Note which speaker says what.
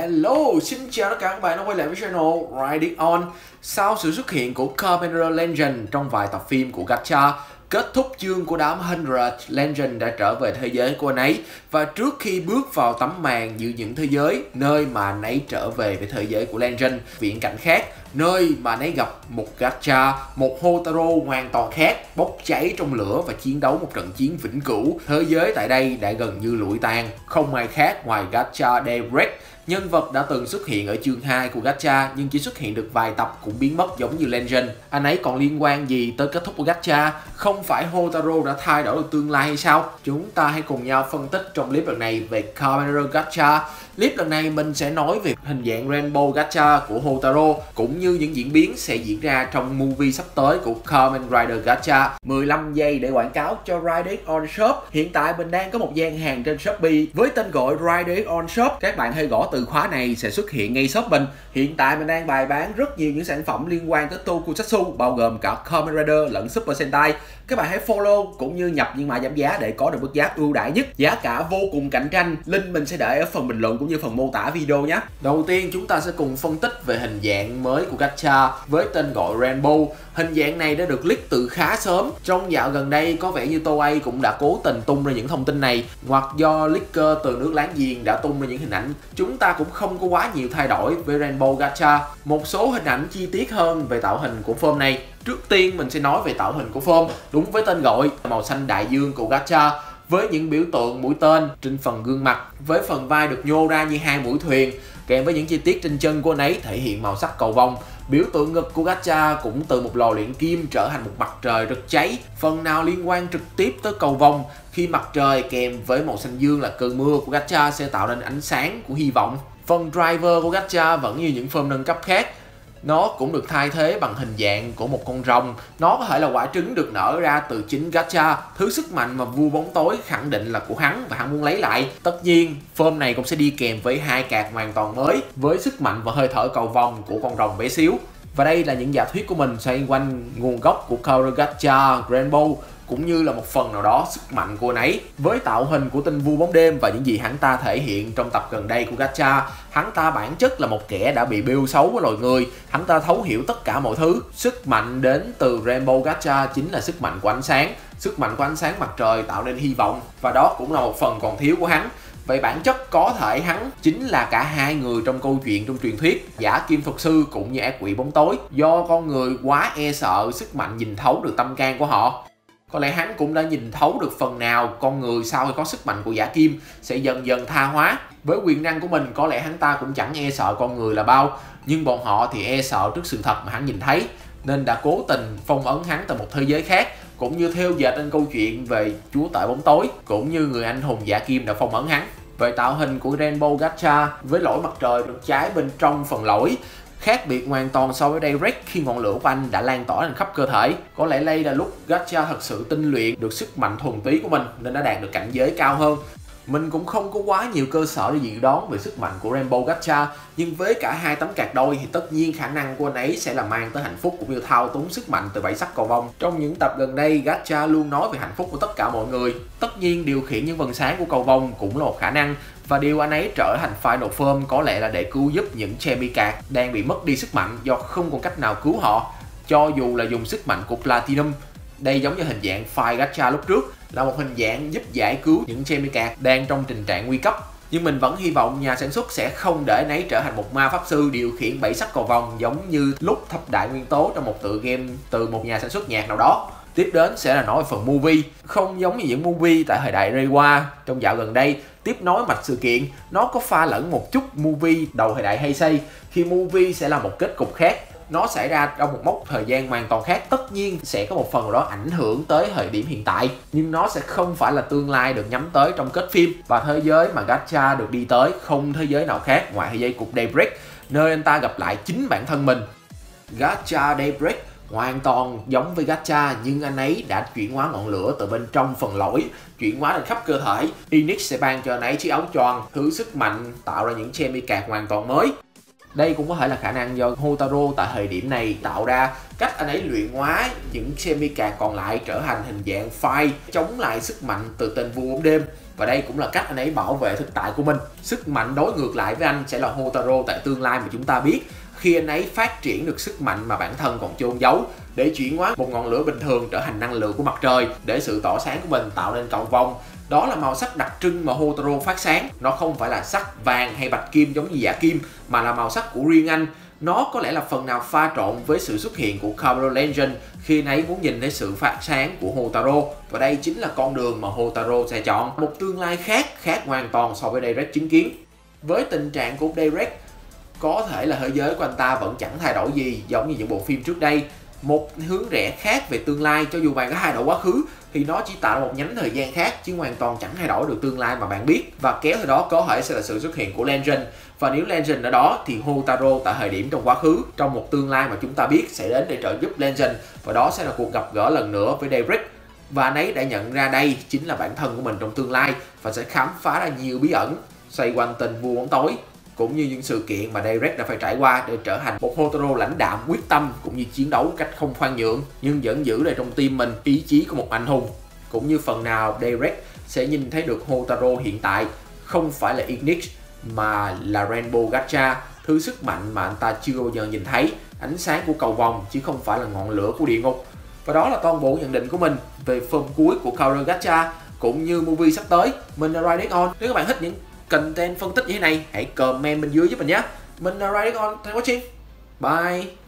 Speaker 1: Hello, xin chào tất cả các bạn đã quay lại với channel Riding On. Sau sự xuất hiện của Carpenter Legend trong vài tập phim của Gacha Kết thúc chương của đám Hundred, Legend đã trở về thế giới của anh ấy. Và trước khi bước vào tấm màn giữa những thế giới Nơi mà anh ấy trở về với thế giới của Legend Viễn cảnh khác Nơi mà anh ấy gặp một Gacha, một Hotaro hoàn toàn khác Bốc cháy trong lửa và chiến đấu một trận chiến vĩnh cửu Thế giới tại đây đã gần như lụi tàn Không ai khác ngoài Gacha Direct Nhân vật đã từng xuất hiện ở chương 2 của Gacha nhưng chỉ xuất hiện được vài tập cũng biến mất giống như Legend. Anh ấy còn liên quan gì tới kết thúc của Gacha? Không phải Hotaro đã thay đổi được tương lai hay sao? Chúng ta hãy cùng nhau phân tích trong clip lần này về Kamen Gacha. Clip lần này mình sẽ nói về hình dạng Rainbow Gacha của Hotaro cũng như những diễn biến sẽ diễn ra trong movie sắp tới của Kamen Rider Gacha. 15 giây để quảng cáo cho Rider On Shop. Hiện tại mình đang có một gian hàng trên Shopee với tên gọi Rider On Shop. Các bạn hãy gõ từ khóa này sẽ xuất hiện ngay shop mình. Hiện tại mình đang bày bán rất nhiều những sản phẩm liên quan tới Tokusatsu, bao gồm cả Kamen Rider lẫn Super Sentai. Các bạn hãy follow cũng như nhập những mã giảm giá để có được mức giá ưu đãi nhất. Giá cả vô cùng cạnh tranh. Link mình sẽ để ở phần bình luận cũng như phần mô tả video nhé. Đầu tiên chúng ta sẽ cùng phân tích về hình dạng mới của Gacha với tên gọi Rainbow. Hình dạng này đã được leak từ khá sớm. Trong dạo gần đây, có vẻ như Toei cũng đã cố tình tung ra những thông tin này, hoặc do leaker từ nước láng giềng đã tung ra những hình ảnh. Chúng ta cũng không có quá nhiều thay đổi với Rainbow Gacha. Một số hình ảnh chi tiết hơn về tạo hình của form này. Trước tiên, mình sẽ nói về tạo hình của form, đúng với tên gọi màu xanh đại dương của Gacha, với những biểu tượng mũi tên trên phần gương mặt với phần vai được nhô ra như hai mũi thuyền kèm với những chi tiết trên chân của anh ấy, thể hiện màu sắc cầu vồng biểu tượng ngực của Gacha cũng từ một lò luyện kim trở thành một mặt trời rực cháy, phần nào liên quan trực tiếp tới cầu vồng khi mặt trời kèm với màu xanh dương là cơn mưa của Gacha sẽ tạo nên ánh sáng của hy vọng. Phần driver của Gacha vẫn như những phần nâng cấp khác nó cũng được thay thế bằng hình dạng của một con rồng. Nó có thể là quả trứng được nở ra từ chính gacha. Thứ sức mạnh mà vua bóng tối khẳng định là của hắn và hắn muốn lấy lại. Tất nhiên, form này cũng sẽ đi kèm với hai cạc hoàn toàn mới, với sức mạnh và hơi thở cầu vòng của con rồng bé xíu. Và đây là những giả thuyết của mình xoay quanh nguồn gốc của Kaoru Gacha Rainbow cũng như là một phần nào đó sức mạnh của anh ấy. Với tạo hình của tinh vua bóng đêm và những gì hắn ta thể hiện trong tập gần đây của Gacha, hắn ta bản chất là một kẻ đã bị bêu xấu với loài người. Hắn ta thấu hiểu tất cả mọi thứ. Sức mạnh đến từ Rainbow Gacha chính là sức mạnh của ánh sáng. Sức mạnh của ánh sáng mặt trời tạo nên hy vọng và đó cũng là một phần còn thiếu của hắn. Vậy bản chất, có thể hắn chính là cả hai người trong câu chuyện trong truyền thuyết, Giả kim thuật sư cũng như ác quỷ bóng tối. Do con người quá e sợ sức mạnh nhìn thấu được tâm can của họ có lẽ hắn cũng đã nhìn thấu được phần nào con người sau khi có sức mạnh của giả kim sẽ dần dần tha hóa. Với quyền năng của mình, có lẽ hắn ta cũng chẳng e sợ con người là bao, nhưng bọn họ thì e sợ trước sự thật mà hắn nhìn thấy, nên đã cố tình phong ấn hắn tại một thế giới khác, cũng như theo dệt trên câu chuyện về chúa tể bóng tối, cũng như người anh hùng giả kim đã phong ấn hắn. Về tạo hình của Rainbow Gacha với lỗi mặt trời được trái bên trong phần lỗi khác biệt hoàn toàn so với Direct khi ngọn lửa của anh đã lan tỏa lên khắp cơ thể. Có lẽ đây là lúc Gacha thật sự tinh luyện được sức mạnh thuần túy của mình nên đã đạt được cảnh giới cao hơn. Mình cũng không có quá nhiều cơ sở để dự đoán về sức mạnh của Rambo Gacha, Nhưng với cả hai tấm cạc đôi thì tất nhiên khả năng của anh ấy sẽ là mang tới hạnh phúc cũng như thao túng sức mạnh từ bảy sắc cầu vong Trong những tập gần đây, Gacha luôn nói về hạnh phúc của tất cả mọi người. Tất nhiên, điều khiển những vần sáng của cầu vong cũng là một khả năng, và điều anh ấy trở thành final form có lẽ là để cứu giúp những Chemicat đang bị mất đi sức mạnh do không còn cách nào cứu họ. Cho dù là dùng sức mạnh của Platinum đây giống như hình dạng file gacha lúc trước, là một hình dạng giúp giải cứu những Chemicat đang trong tình trạng nguy cấp. Nhưng mình vẫn hy vọng nhà sản xuất sẽ không để nấy trở thành một ma pháp sư điều khiển bảy sắc cầu vòng giống như lúc thập đại nguyên tố trong một tựa game từ một nhà sản xuất nhạc nào đó. Tiếp đến sẽ là nói về phần movie. Không giống như những movie tại thời đại Reiwa Trong dạo gần đây, Tiếp nối mạch sự kiện, Nó có pha lẫn một chút movie đầu thời đại Heisei, Khi movie sẽ là một kết cục khác nó xảy ra trong một mốc thời gian hoàn toàn khác, tất nhiên sẽ có một phần đó ảnh hưởng tới thời điểm hiện tại. Nhưng nó sẽ không phải là tương lai được nhắm tới trong kết phim và thế giới mà Gacha được đi tới, không thế giới nào khác ngoài thế giới cục Daybreak, nơi anh ta gặp lại chính bản thân mình. Gacha Daybreak hoàn toàn giống với gacha, nhưng anh ấy đã chuyển hóa ngọn lửa từ bên trong phần lỗi, chuyển hóa lên khắp cơ thể. Enix sẽ ban cho anh ấy chiếc áo choàng, thứ sức mạnh tạo ra những chemicat hoàn toàn mới đây cũng có thể là khả năng do Hotaro tại thời điểm này tạo ra. Cách anh ấy luyện hóa những Semica còn lại trở thành hình dạng phai, chống lại sức mạnh từ tên vua bóng đêm. Và đây cũng là cách anh ấy bảo vệ thực tại của mình. Sức mạnh đối ngược lại với anh sẽ là Hotaro tại tương lai mà chúng ta biết khi anh ấy phát triển được sức mạnh mà bản thân còn chôn giấu để chuyển hóa một ngọn lửa bình thường trở thành năng lượng của mặt trời, để sự tỏ sáng của mình tạo nên cầu vồng. Đó là màu sắc đặc trưng mà Hotaro phát sáng. Nó không phải là sắc vàng hay bạch kim giống như giả kim, mà là màu sắc của riêng anh. Nó có lẽ là phần nào pha trộn với sự xuất hiện của Cabro Legend khi anh ấy muốn nhìn thấy sự phát sáng của Hotaro. Và đây chính là con đường mà Hotaro sẽ chọn, một tương lai khác khác hoàn toàn so với Direct chứng kiến. Với tình trạng của Direct có thể là thế giới của anh ta vẫn chẳng thay đổi gì, giống như những bộ phim trước đây. Một hướng rẽ khác về tương lai, cho dù bạn có thay đổi quá khứ, thì nó chỉ tạo một nhánh thời gian khác, chứ hoàn toàn chẳng thay đổi được tương lai mà bạn biết. Và kéo theo đó, có thể sẽ là sự xuất hiện của Legend. Và nếu Legend ở đó, thì Hotaro tại thời điểm trong quá khứ, trong một tương lai mà chúng ta biết sẽ đến để trợ giúp Legend. Và đó sẽ là cuộc gặp gỡ lần nữa với Derek và anh ấy đã nhận ra đây chính là bản thân của mình trong tương lai và sẽ khám phá ra nhiều bí ẩn, xoay quanh tình vua bóng tối cũng như những sự kiện mà Direct đã phải trải qua để trở thành một Hotaro lãnh đạm quyết tâm cũng như chiến đấu cách không khoan nhượng, nhưng vẫn giữ lại trong tim mình ý chí của một anh hùng. Cũng như phần nào Direct sẽ nhìn thấy được Hotaro hiện tại, không phải là Ignite, mà là Rainbow Gacha, thứ sức mạnh mà anh ta chưa bao giờ nhìn thấy, ánh sáng của cầu vòng chứ không phải là ngọn lửa của địa ngục. Và đó là toàn bộ nhận định của mình về phần cuối của Counter Gacha, cũng như movie sắp tới mình là Ryan On. Nếu các bạn thích những content phân tích như thế này, hãy comment bên dưới giúp mình nhé. Mình là Riding con thanks for watching. Bye.